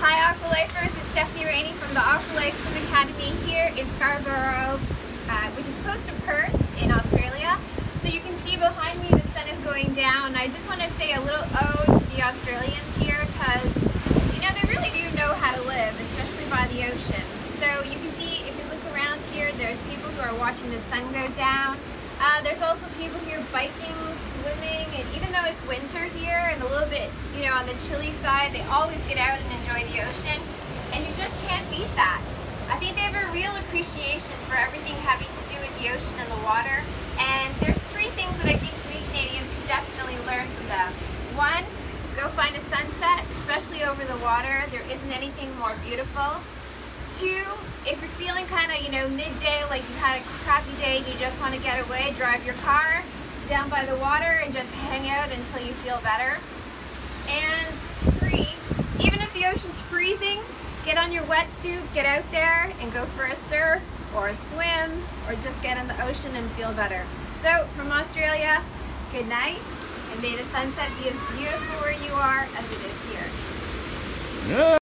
Hi Aqualifers, it's Stephanie Rainey from the Aqualife Swim Academy here in Scarborough, uh, which is close to Perth in Australia. So you can see behind me the sun is going down. I just want to say a little ode to the Australians here because, you know, they really do know how to live, especially by the ocean. So you can see, if you look around here, there's people who are watching the sun go down. Uh, there's also people here biking, swimming, and even though it's winter here and a little bit, you know, on the chilly side, they always get out and enjoy the ocean, and you just can't beat that. I think they have a real appreciation for everything having to do with the ocean and the water, and there's three things that I think we Canadians can definitely learn from them. One, go find a sunset, especially over the water. There isn't anything more beautiful. Two, if you're feeling kind of, you know, midday, like you had a crappy day, you just want to get away, drive your car down by the water and just hang out until you feel better. And three, even if the ocean's freezing, get on your wetsuit, get out there and go for a surf or a swim or just get in the ocean and feel better. So from Australia, good night and may the sunset be as beautiful where you are as it is here. Yeah.